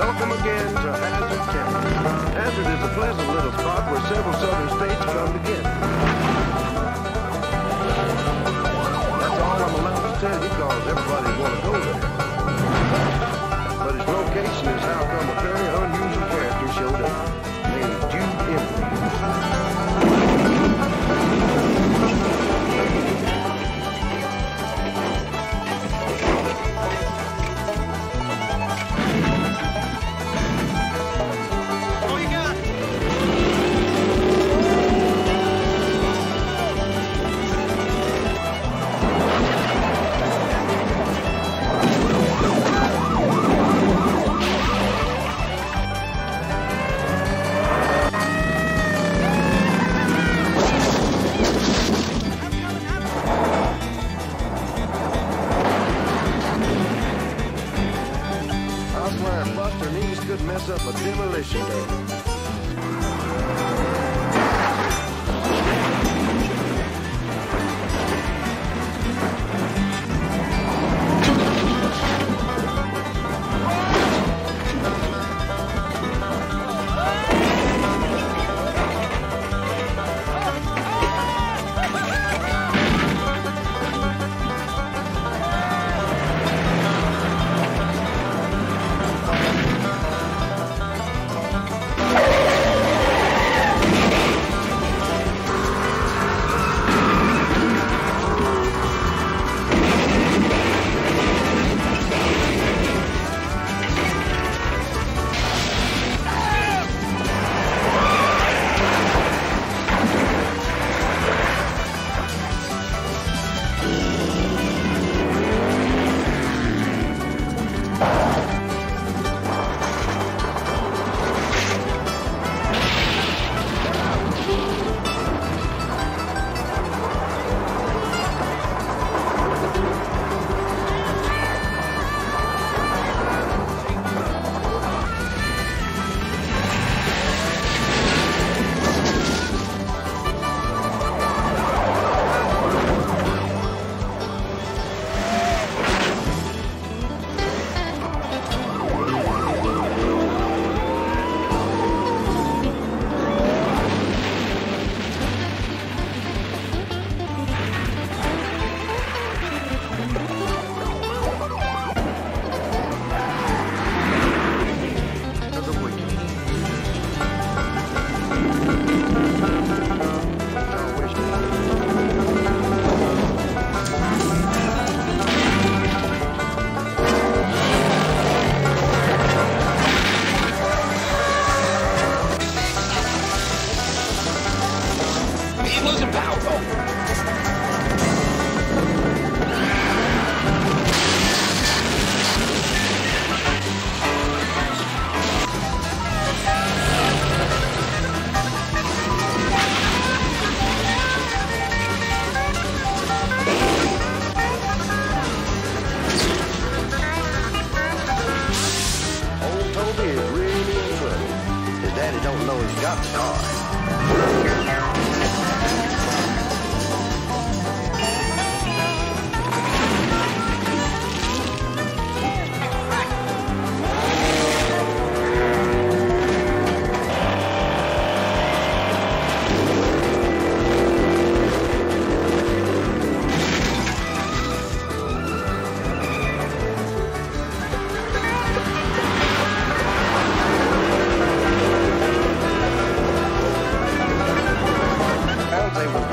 Welcome again to Hazzard County. Hazzard is a pleasant little Swear Buster East could mess up a demolition day. know he's got the car. they will